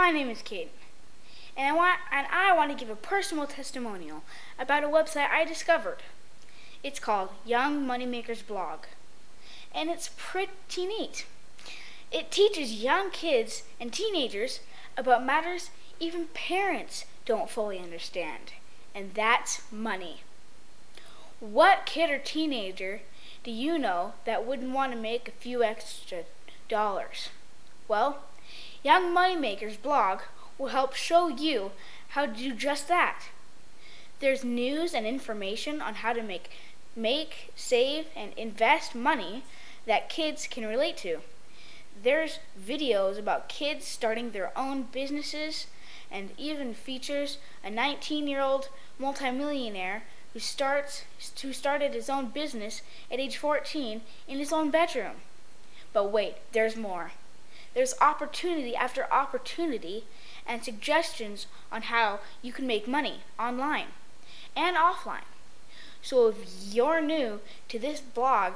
My name is Kaden, and I want and I want to give a personal testimonial about a website I discovered. It's called Young Moneymakers Blog, and it's pretty neat. It teaches young kids and teenagers about matters even parents don't fully understand, and that's money. What kid or teenager do you know that wouldn't want to make a few extra dollars? Well, Young Moneymakers blog will help show you how to do just that. There's news and information on how to make make, save and invest money that kids can relate to. There's videos about kids starting their own businesses and even features a 19-year-old multimillionaire who starts who started his own business at age 14 in his own bedroom. But wait, there's more. There's opportunity after opportunity and suggestions on how you can make money online and offline. So if you're new to this blog,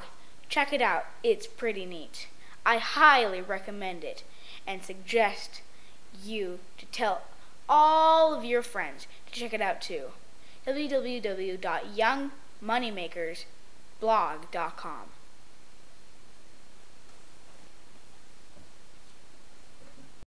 check it out. It's pretty neat. I highly recommend it and suggest you to tell all of your friends to check it out too. www.youngmoneymakersblog.com